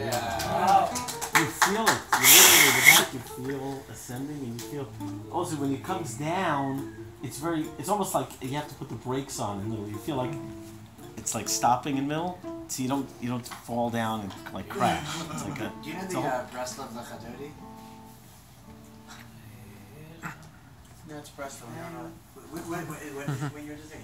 Yeah. You feel it. You literally the back. You feel ascending, and you feel. Also, when it comes down, it's very. It's almost like you have to put the brakes on in. You feel like it's like stopping in middle, so you don't you don't fall down and like crash. It's like a. Do you know the a whole- uh, Breslov Lechadodi? No, it's Breslov. No, no. When, when, when, when, when you're just like.